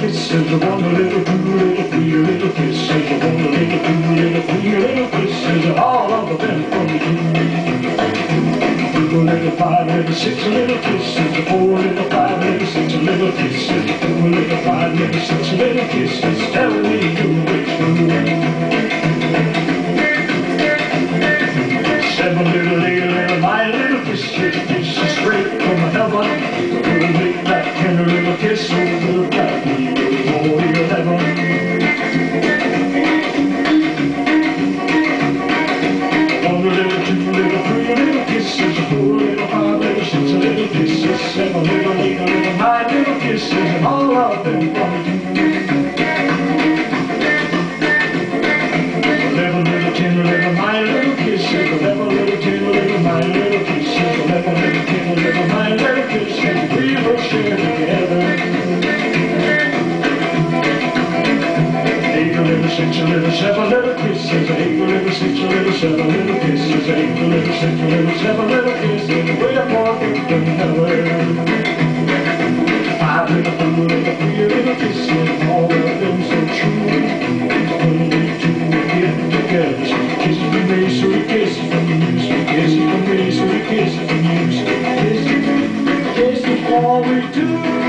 kisses. One little, two little, three little kisses. One little, two little, three little kisses. All of them from you. Two little, five little, six little kisses. Four little, five little, six little kisses. Two little, five little, six little kisses. Little, eight little, nine little kisses. Kisses straight from heaven. We'll make that tender little kiss over the back. For your heaven. One little, two little, three little kisses. Four little, five little, six little kisses. Seven little, eight little, nine little kisses. And all of them from you. six, a little seven, little kiss, is a eight, a little six, a little seven, little kiss, is a eight, a little six, a little seven, little kiss, is the way I walk it from nowhere. Five little blue, little three, little kiss, is all of them so true. When we two get together, so kiss from me, so we kiss from you, so kiss from me, so we kiss from you, so kiss, kiss is all we do.